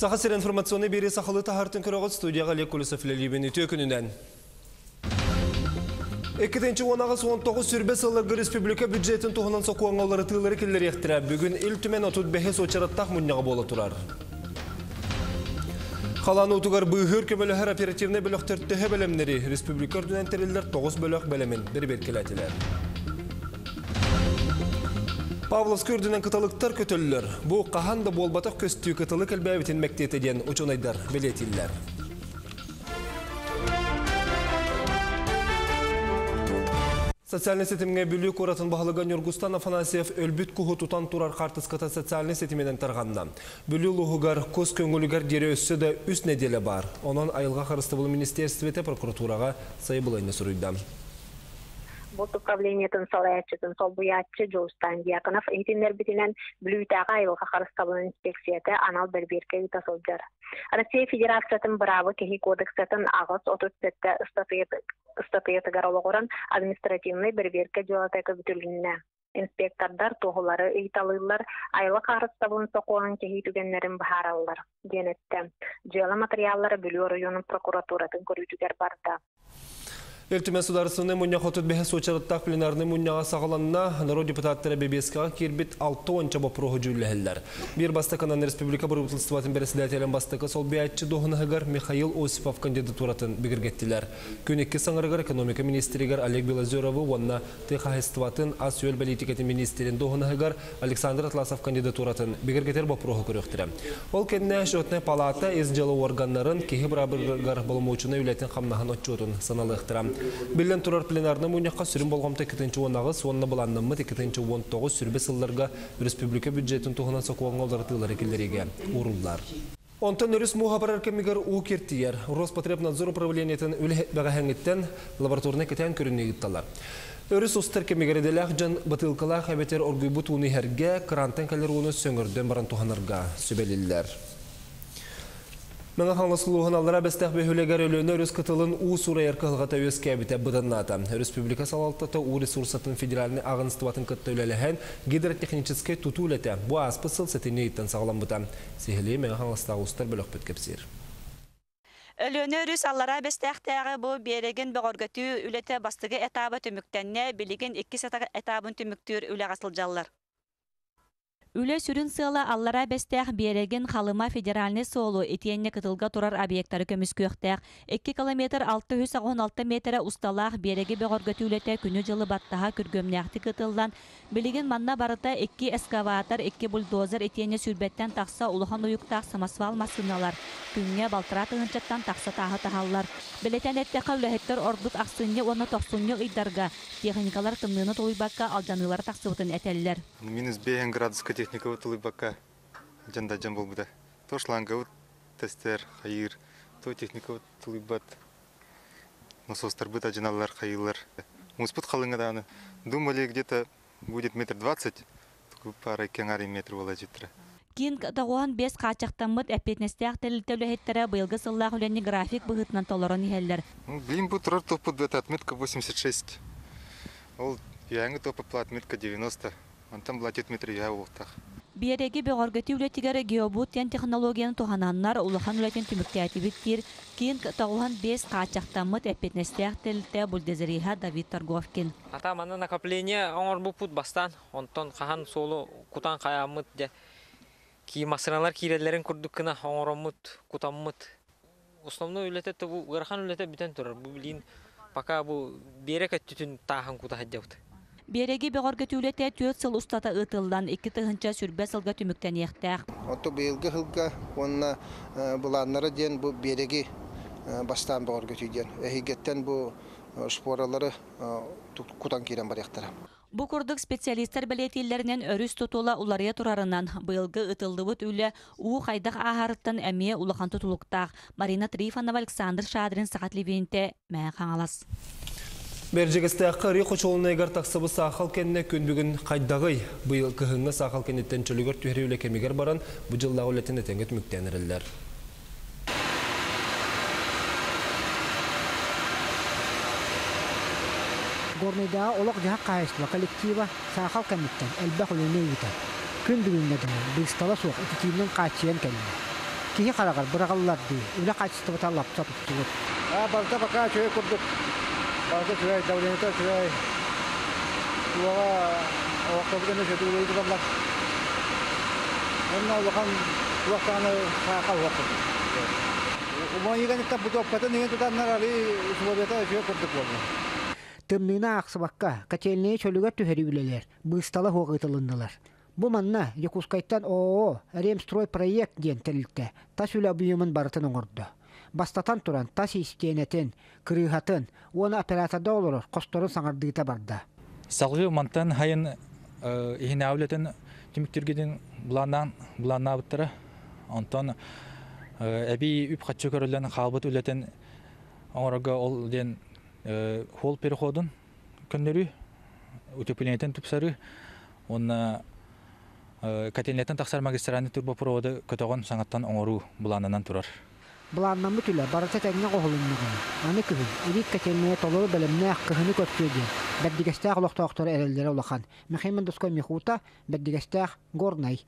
Сақасыр информационный бері сақылы тахартын күріғыт студияға Олег Кулисов ләлебен үті күнінен. 2-19 19 сүрбе сылларғы республика бюджетін тұғынан соқуаңалары тылары келер ектірі. Бүгін ил түмен 35 очараттақ мұнняға болы тұрар. Қаланы ұтығар бұйғыр көміліғар оперативны бөліқтірттігі бәлемнері республика үрдінен тәрелер 9 бөліқ бәлемін бір-бір келәтілер. Павловск үрдінен кыталықтар көтөлілер. Бұл қағанда болбатық көстүү кытылық әлбәбітін мәктетеден ұчынайдар білетілер. Социальный сетімге бүлі қоратын бағылыған Юргустан Афанасьев өлбіт құғы тұтан тұрар қартысқата социальный сетімеден тарғанда. Бүлі лұғығар, көз көңілігер дері өссі де үс неделі бар. Онан айылға қарысты бұл министерствете прокуратураға сайы бұлайны сұрыйды. Бут управлениятын салаячытын сол буячы жолустан диаконов эйтинер битинен блюйтага айылга харыстабын инспекцияты анал берберке тасылжар Россия Федерациятын бравы кехи кодексатын агыс отуз сетте статуятыгар ологоран административный берберке жолатайкы бүтүлгүнне инспектордар тоғылары ыйталыйлар айлы қарыстабын соқуанын кехи түгеннерин бахараллар денетте жыла материаллары бүлүү районун прокуратуратын көрүүчүгер барда. Элтімен сударысыны мұння қотыт бәхе сочарыттақ пленарны мұнняға сағаланна народ депутаттары бебескаға кербет 6 онча бопырығы жүлләхілдер. Bir бастаканан республика бұрғытылыстыватын бересідәтелен бастакы сол бәйтчі доғынығығар Михаил Осипов кандидатуратын бігіргеттілер. Көнекке саңырығар экономика министригер Олег Белозеровы, онна тыйқағыстыватын ас өл политикеті министрин доғынығығар Александр Атласов кандидатуратын бігіргеттер бопырығы көріқтірі. Ол кенне шөтіне палата ез жылы органнарын кехі бірабырғар болмаучыны үлетін қамнахан отчетын саналықтырам. Билен турар пленарны муняққа сүрін болғамта 2-нче онағы сонна баланнымы 2-нче 19 сүрбе сылларга республика бюджетін туғынан соқуанға олар келдерге уруллар. Онтан өріс мұхабарар кемігер у кертиер. Роспотребнадзор управлениетін үлі бәғәңіттен лабораторны кетен көрінне гітталар. Өріс ұстар кемігер еделәқ жан батылқылақ әбетер оргүйбут уны хәрге крантен кәлер уны сөңірден баран туғанырға сөбелілер. Маңа хаңласылуғын алыра бәстәқ бөхілегер өліні өріс кытылын у сура еркіғылғата өз кәбіті бұдынната. Республика салалтаты у ресурсатын федеральный ағыныстыватын кытты өлеліхен гидротехническай туту үлеті. Бұ аспысыл сәтіне еттен сағылан бұта. Сехілі маңа хаңластағы ұстар бөлік бүткепсер. Өлөнөрүс аллара бестәхтәгы бу береген бөгөргөтү үлете бастыгы этабы төмүктәнне билеген 2 этабын төмүктүр үле гасылжаллар. Үле сүрін сыла аллара бәстәқ береген халыма федеральный солу етенне кытылга турар объекттары көміс көқтәқ. 2 километр 616 метр усталақ береге бөгөргөтү үлете күні жылы баттаға күргөмнәқті кытылдан билеген манна барыта 2 эскаватор, 2 бульдозер етенне сүрбеттен тақса улухан уюктақ самосвал масыналар. Күнге балтыра тыңынчаттан тақса тағы тағалар. Билетен әттәқі үләхеттер ордут ақсынне оны тоқсынне ыйдарға. Техникалар тымныны толуйбаққа алжанылар тақсыбытын әтәлілер. Минус 5 градуска техника вот улыбака жанда жан бол буда то шланга вот тестер хайыр то техника вот улыбат насостар быта жаналар хайылар муспут халынга даны думали где-то будет метр двадцать пара кеңари метр бола житра Кин тагуан бес качактаммыт әпетнестәк тәлтәләһеттәре быелгы сыллах үләнне график быгытнан толорон иһәлләр. Блин, бу турар топы бет отметка 86. Ол яңы топы отметка 90. Антан блатет метр я ултах. Биереги бөгөргөтү үлетигәре геобут ян технологияны тухананнар улахан үлетен түмүктәти биттир. Кин тагуан бес качактаммыт әпетнестәк тәлтә бульдезериха Давид Торговкин. Ата мана накопление оңор бу пут бастан, онтон кахан солу кутан каямыт де. Ки масыналар кирелерин курдук кына оңоромут, кутаммыт. Основной үлете бу гырхан үлете битен турар. Бу билин пока бу берек түтүн тахан кута хаджаут. Береги бөгөргөтү үлете төт сыл устата ытылдан 2 тыгынча сүрбә сылга түмүктән яктак. Отто быйылгы хылга онна буланнары ден бу береги бастан бөгөргөтү ден. Эхигеттен бу споралары кутан кирен бар яктара. Бу курдук специалисттер билетиллеринен өрүс тутула уларыя турарынан быйылгы ытылдыбыт үле уу хайдах ааһарыттан эмие улахан тутулуктаах Марина Трифонова Александр Шадрин сахат ливенте мә хаңалас. Бәржігістәқі рей қочолына егер тақсыбы сақал кәніне көнбігін қайдағый. Бұйыл кіхіңі сақал кәнеттен чөлігер түйірі кемегер баран бұжылла үлетін әтенгет мүктенірілер. Горныда олық жағақ қайыстыла коллектива сақал кәнеттен әлбәқ үліне үйті. Күн бүгінгі дұны бейстала соқ кәніне. чөй али условията чөй курдук болды. тымныына аксыбакка котельные чөлүгөр түһәри үлелер быстала хуогытылындылар бу манна якускайттан оо ремстрой проект диэн телилте тас буйымын барытын оңордо бастатан туран тас истиэнетин кырыыхатын уону операторда олорор косторун саңардыыта барда Салгы мантан хайын ихин әулетін түміктергеден бұланнан бұланнабыттыры. Онтон әбі үп қатшы көрілен қалбыт үлетін оңырға ол ден хол переходын күндері утеплениятен тупсары. Онна катенлеттен тақсар магистраны турбопроводы көтоғын саңаттан оңыру бұланынан тұрар. Булааннаммыт үлэ барыта тәңне оһолуннугун аны күбүн илик котельные толору белемне аккыһыны көттүөдү бәддигестаах олохтоохтору эреллере улахан мехайман доской мехута бәддигестаах горнай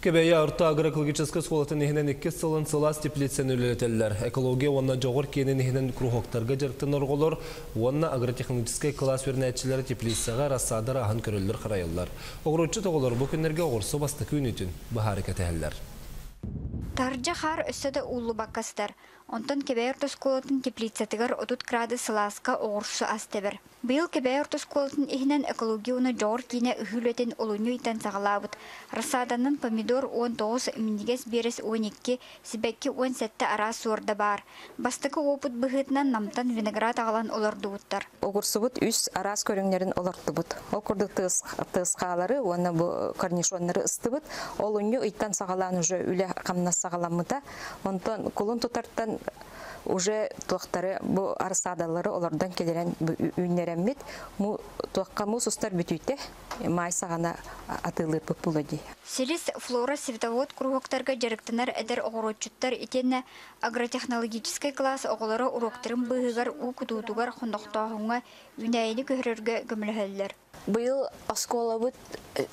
Кебея арта агроэкологическая сколатын ихинен икки сылын сылас теплицен үлелетеллер. Экология онна жоғыр кенен ихинен крухоктарға жарықтын орғолор, онна агротехнический класс вернәтчілері теплицаға рассадар ахан көрілдер қарайылар. Оғыручы тоғылар бұл күнерге оғырсы басты күнітін бұл харекет әхеллер. Таржа хар өссөдө уулу баккастар. Онтон кебеер тосколотун теплицатыгар отут грады сылааска оғырсы астебер. Быйыл кебеер тосколотун ихинен экологияуна жоор кине үхүлөтен олуню итен сагалаабыт. Рассаданын помидор 19 минигес берес 12 сибекки 10 сетте ара суорда бар. Бастыкы опыт быхытынан намтан виноград агалан олордууттар. Огурсубут үс арас көрүңнерин олортубут. Ол курдук тыскалары, оны ыстыбыт. Ол ыйттан сагалан уже үле камна сагаламыта. Онтон кулун тутартан уже туактары бу арсадалары олардан келерен үннереммит. Му туакка му сустар бүтүйтте. Май сагана атылып булади. Селис флора световод кругоктарга жарыктанар эдер оғырочуттар итенне агротехнологический класс оғылары уроктарын быһыгар у кутуутугар хондоқтоохуңа үнәйini көһөрөргө көмөлөһөллөр. Быйыл осколабыт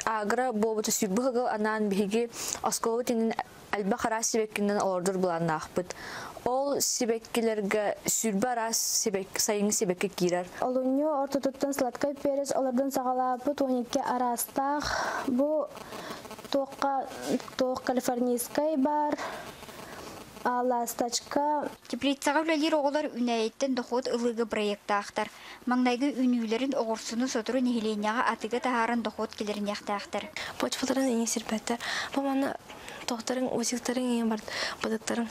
агра бобыты сүббыгы анан биги осколабыт инин алба хара сибеккинен ордур буланнаахпыт. Ол сибеккилерге сүрбе арас сибек сайын сибекке кирер. Олуньо ортотуттан сладкай перес олардан сагалапыт 12 арастах бу тоққа тоқ калифорнийскай бар аластачка Теплицаға үлелер оғылар үнәйеттен дохот ылыгы проекттақтар. Маңнайгы үнүлерин оғырсыны сотыру нехиленяға атыга тахарын дохот келерін яқтақтар. почваларын эң сирпеттер бу мана тоқтарын усиктарын эң бар бадыктарын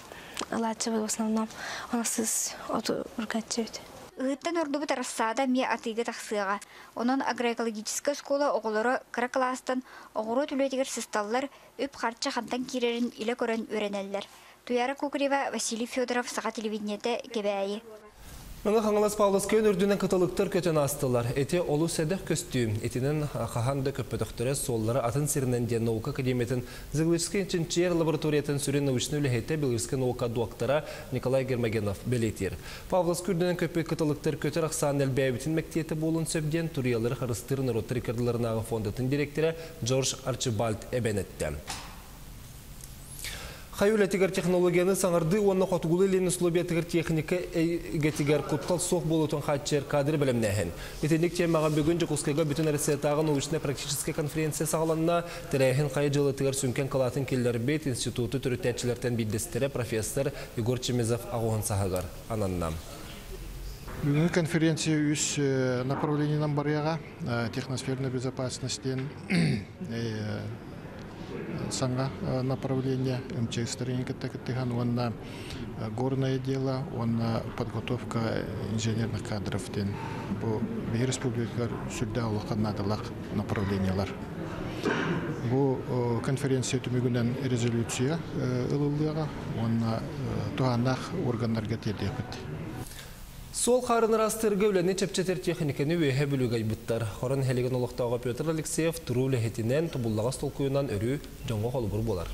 лачы в основном онсыз оту ургатчыбыт Ыыттан ордубут рассаада ме атыга тахсыга. Онон агроэкологическая школа оғылары кыра класстан оғыру түлетигер сысталлар үп харча хантан кирерин иле көрөн өренеллер. Туяра Кукрева, Василий Федоров, Саға телевидениеті, Кебәйі. Маңа қаңылас Павлос көн үрдінен каталыктар көтен астылар. Эте олу сәдік көстүм. Этинен қаханды көппөтіқтірі соллары атын сирінен де наука академиятын Зыглычский чинчер лабораториятын сүрен научны үліхетті Белгірскі наука дуактара Николай Гермогенов белетер. Павлос күрдінен көппе каталыктар көтер ақсан әлбәбітін мәктеті болын сөбден туриялары қарыстырын роты рекордыларынағы фондатын директоры Джордж Арчибальд әбәнетті. Хайуля технологияны саңырды, онны қотугулы лені слобия тигер техника әйге тигер құттал соқ болутын хатчер кадры білімнәхін. Етендік темаға бүгін жүкускайға бүтін әрсетағы научная практическая конференция сағаланна тірәйін қай жылы тигер сүнкен қалатын келдер бет институты түрітәтчілерден биддестері профессор Егор Чемезов ағуын сағығар. Ананнам. Бүгінгі конференция үс направлениенан барыяға техносферной безопасностен саңа направление МЧС Таринкаттакаттыхан, он горное дело, он подготовка инженерных кадров. Бу республика сүрдә улаканадылак направлениялар. Бу конференция түмігінен резолюция ылылыға, он туанақ органларға тедепет. Сол қарыныр астырғы өләне чепчетер техниканы өйе бүлігай бұттар. Хорын хелеген олықтауға Петр Алексеев тұру ләхетінен тұбыллаға стол қойынан өрі жоңға қолыбыр болар.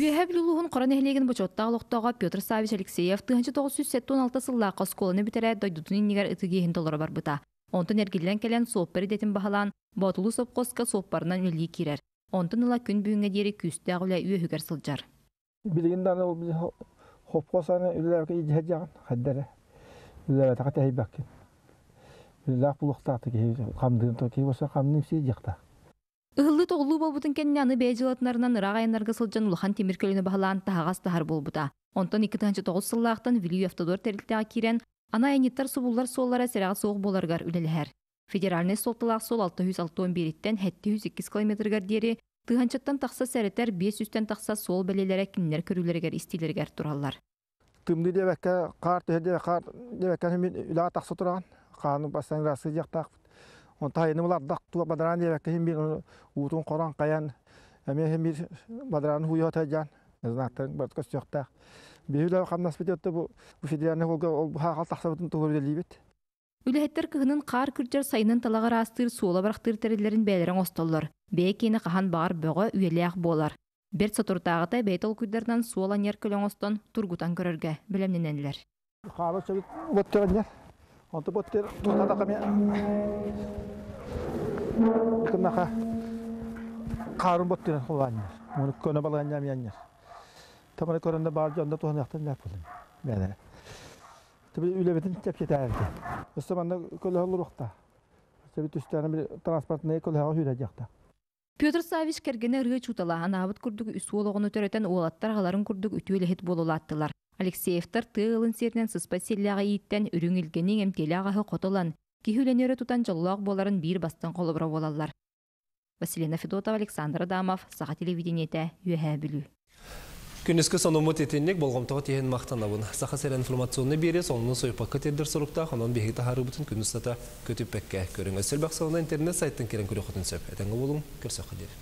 Үеһе билулуһун корон эхлеген бочотта олохтоога Петр Савич Алексеев 1976 сыллааққа сколаны битере дойдутун иннигер ытыгиһин доллары барбыта. Онтон эргилен келен соппери детин баһалан ботулу сопқоска соппарынан үлии кирер. Онтон ыла күн бүүңе диэри күстээҕүлэ үөһүгер сылдьар. билигин даны ол биз хопкосаны үлләбәкә иҗһәт ягын хәддәре үлләбә тәкә тәһибәккин үлләк булыктаты ки камдын то ки болса камдын си якта Ыһыллы тоғлуу болбутун кенне аны бәйжилатнарынан ыраак аяннарга сылжан улахан темиркөлүнө баһалаан таһагас тахар болбута. Онтон 2009 сыллаактан Вилью автодор терилтега кирен ана айниттар субуллар суоллара серага соох боларгар үлелэхэр. Федеральный солтылаак сол 661-тен 702 километргар диери тыганчаттан тахса сәреттер 500-тен тахса сол белелере киннер көрүлергер истилергер тураллар. Тымды дебәккә кар төһә кар дебәккә мин үләгә таксы торган каны бастан расы яктак он тайны булар дак туа бадран дебәккә мин утун коран каян әме мин бадран хуя таҗан знаттан бат кос якта беүлә хамнас бит бу федеральный голга ол хагал таксы бутун тугыр делибет Үлэһеттер кыһынын қар күрдер сайынан талагар астыр суола барахтыр терелерин бәлерен остоллар. Бәкені қахан бағар бөғі үйелеяқ болар. Бер сатуртағыта бәйтол күддерден суола нер көлен остон тургутан көрөргө билемненелер. Хары чөбүт боттер Онты боттер тутада каме. Кыннаха карын боттер холганнар. Муну көне балган жам яннар. Тамара көрөндө бар жонда лап болдум. Бәле. Tabii ülebetin tepki ederdi. Osmanlı köle olur vakta. Tabii tüstüne bir transport ne köle hava hürecekti. Петр Савич кергене рыгы чуталаһан абыт курдук үсуологону төрөтен уолаттар халарын курдук үтүөлэхит болулааттылар. Алексеевтар тыылын сернен сыспа селляга ииттен үрүңилгенин эмтелаагахы котолан, кихүленері тутан жоллоок боларын бир бастан колобро болалар. Василина Федотова, Александр Адамов, Саха телевидениете, Бүлүү. Күніскі сонумут етеннек болғымтығы теген мақтанабын. Сақа сәр информационны бере, сонының сойпаққа тедір сұрықта, қонан бейхеті хары бұтын күністата көтіп бәкке. Көріңіз сәлбақ интернет сайттың керен көрі құтын сөп. Әтіңгі болың, көрсі қадер.